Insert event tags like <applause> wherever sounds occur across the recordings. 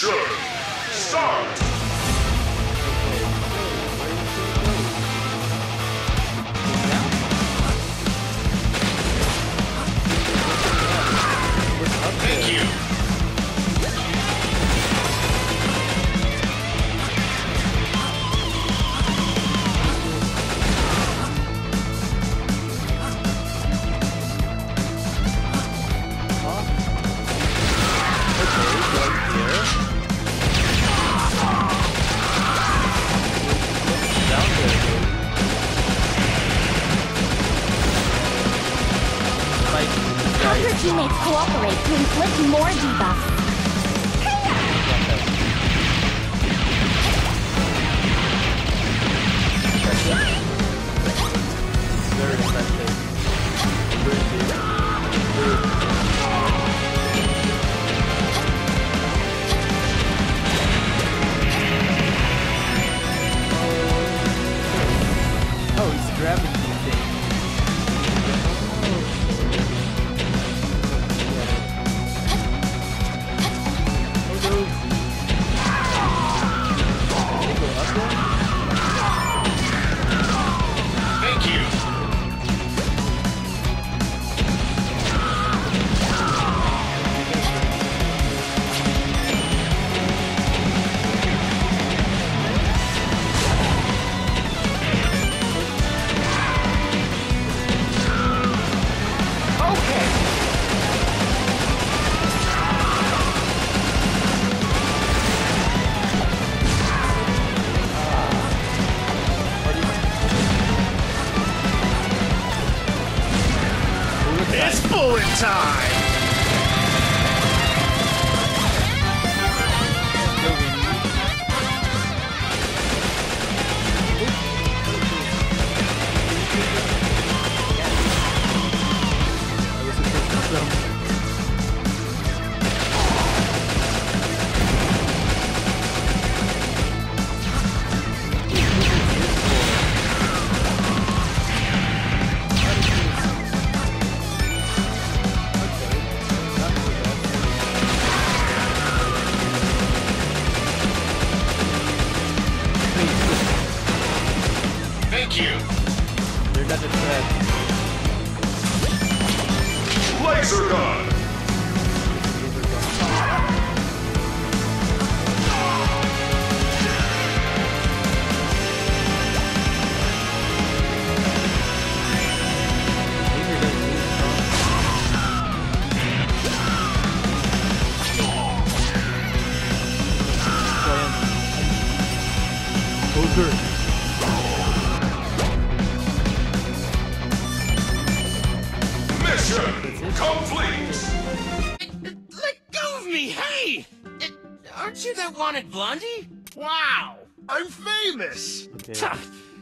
Mission start! Teammates cooperate to inflict more debuffs.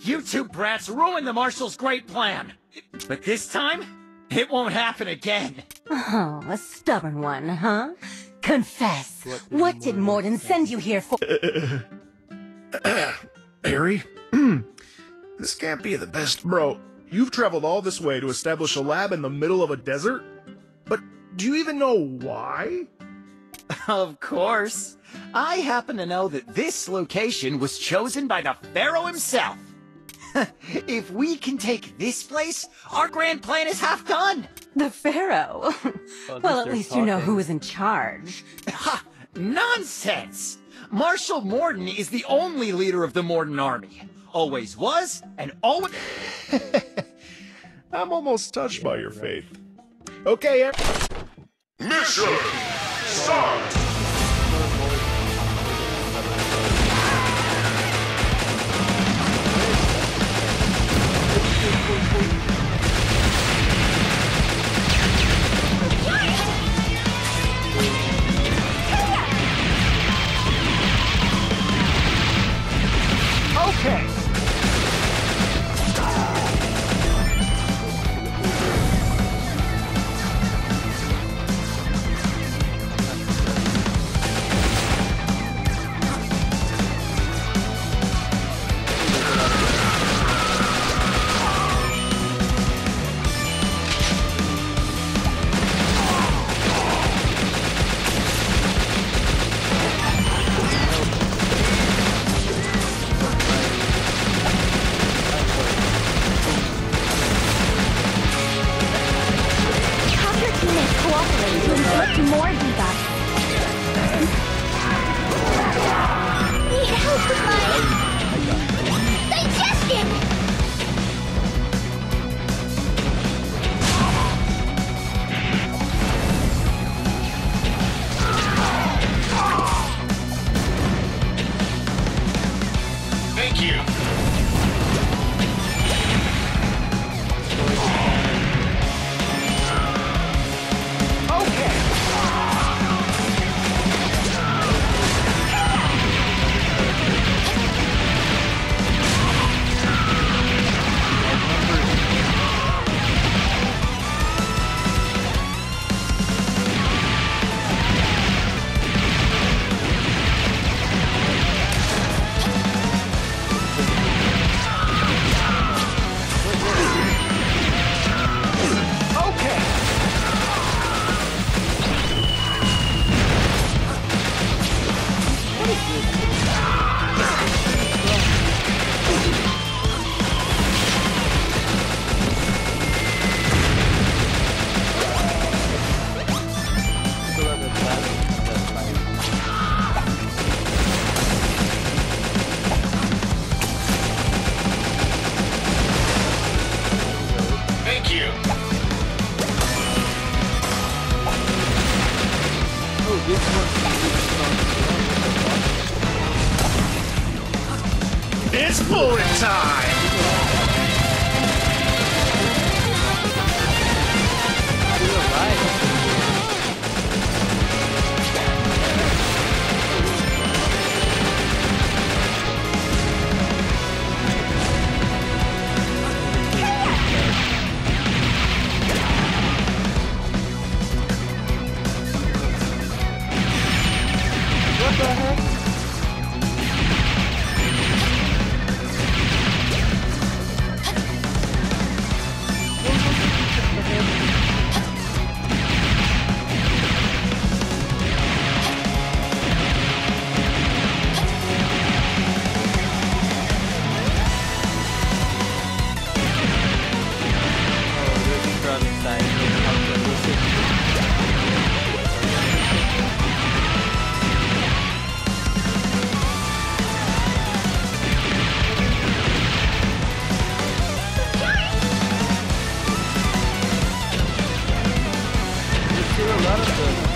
You two brats ruined the Marshal's great plan. But this time, it won't happen again. Oh, a stubborn one, huh? Confess. What did Morden send you here for? <coughs> Harry? <clears throat> this can't be the best. Bro, you've traveled all this way to establish a lab in the middle of a desert? But do you even know why? <laughs> Of course. I happen to know that this location was chosen by the Pharaoh himself. <laughs> if we can take this place, our grand plan is half done. The Pharaoh. <laughs> Oh, well, at they're least you know who is in charge. Ha! Nonsense! Marshal Morden is the only leader of the Morden army. Always was, and always. I'm almost touched by your faith. Okay, Harry. Mission start. It's bullet time! agora, andando.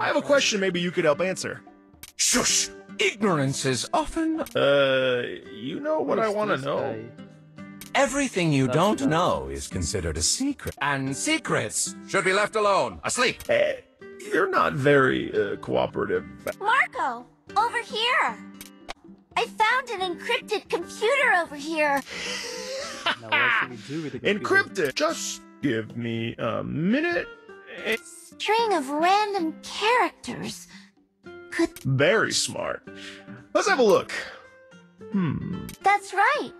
I have a question maybe you could help answer. Shush! Ignorance is often Uh, you know what I want to know? everything you That's don't not- know is considered a secret, and secrets should be left alone, asleep. Eh, you're not very uh, cooperative. Marco, over here. I found an encrypted computer over here. Now what should we do with the <laughs> computer? Encrypted. Just give me a minute. Eh, String of random characters. Could Very smart. Let's have a look. Hmm. that's right.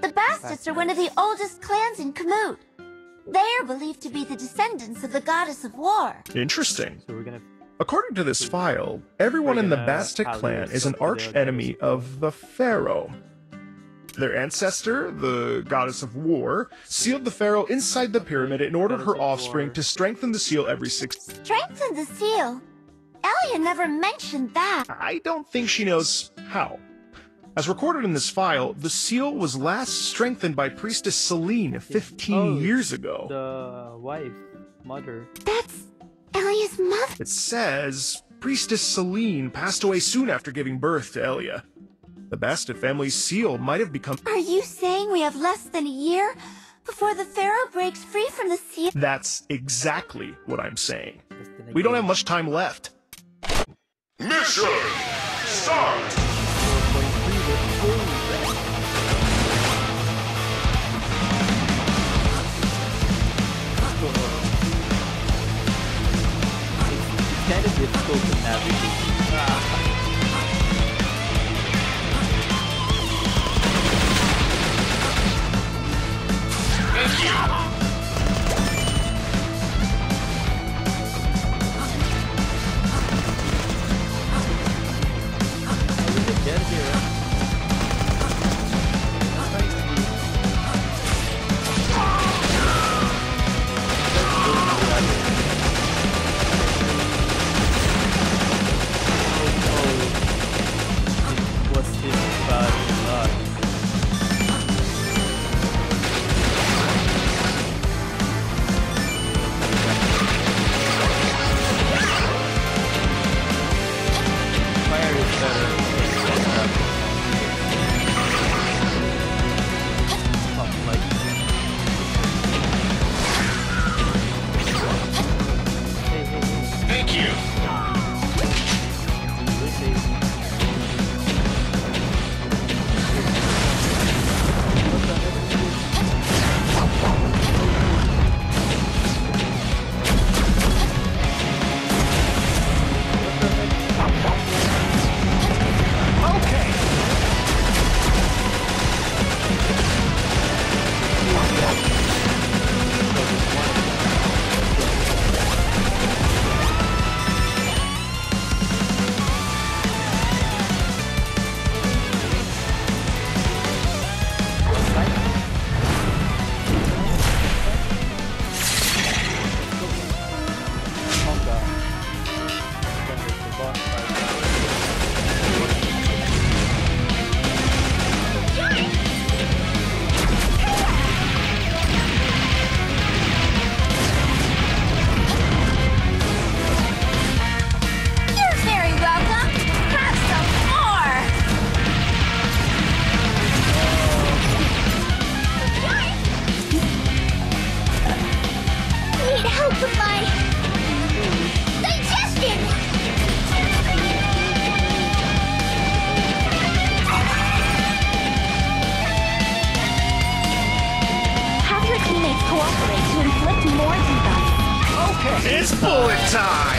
The Bastets are one of the oldest clans in Kamut. They are believed to be the descendants of the goddess of war. Interesting. So we're gonna. According to this file, everyone in the gonna Bastet clan is an arch enemy of the Pharaoh. Their ancestor, the goddess of war, sealed the Pharaoh inside the pyramid and ordered her offspring to strengthen the seal every six. Strengthen the seal. Elia never mentioned that. I don't think she knows how. As recorded in this file, the seal was last strengthened by Priestess Selene 15 Oh, years ago. The wife, mother. That's Elia's mother. It says Priestess Selene passed away soon after giving birth to Elia. The Bastet family's seal might have become- Are you saying we have less than a year before the Pharaoh breaks free from the seal? That's exactly what I'm saying. We don't have much time left. Mission! Start! difficult to navigate. It's bullet time!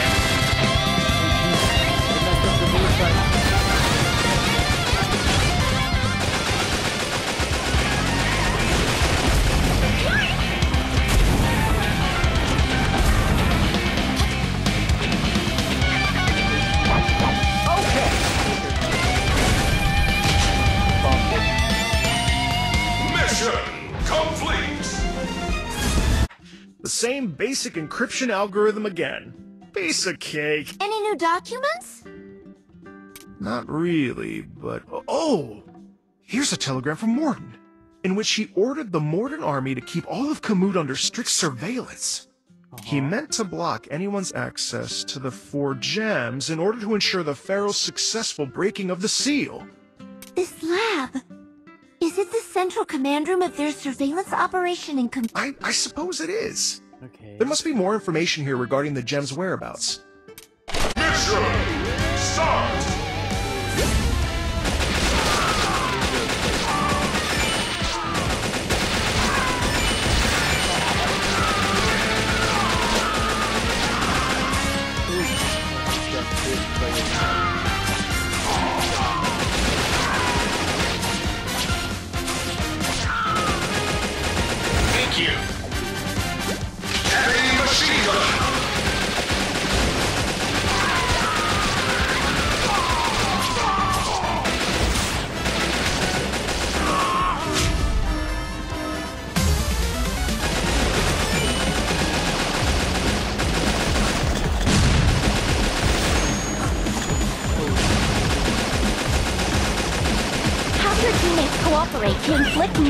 It messed The same basic encryption algorithm again. Piece of cake. Any new documents? Not really, but. Oh! Here's a telegram from Morden, in which he ordered the Morden army to keep all of Kamut under strict surveillance. He meant to block anyone's access to the four gems in order to ensure the Pharaoh's successful breaking of the seal. This lab. Is it the central command room of their surveillance operation in Com- I, I suppose it is. Okay. There must be more information here regarding the gem's whereabouts. Mission start.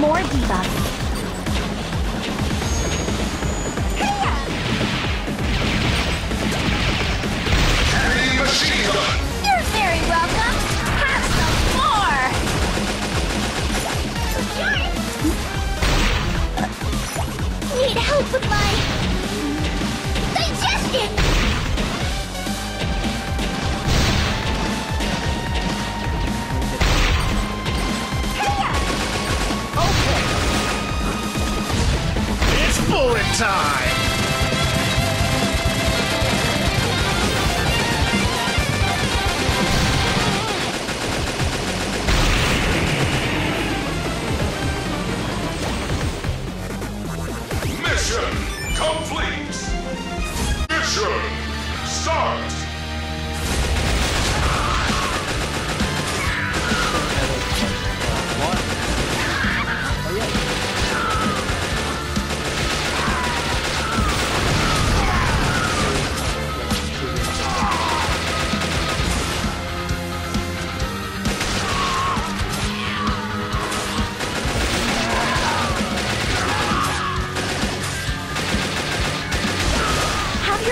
More debuffs. complete.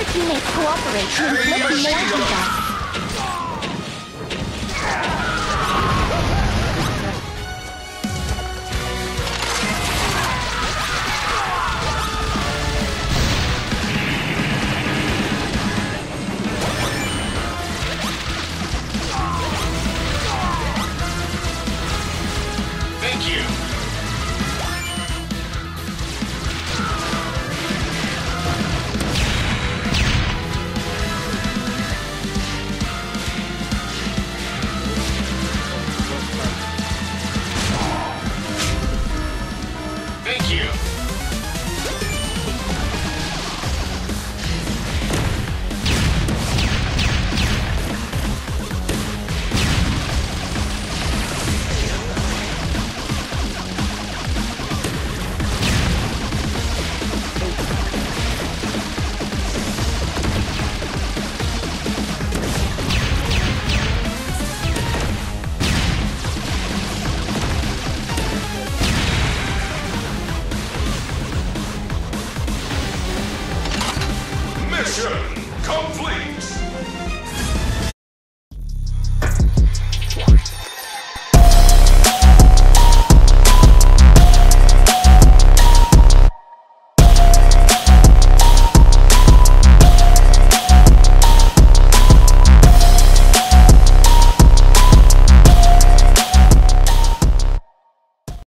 that you cooperate to inflict more damage.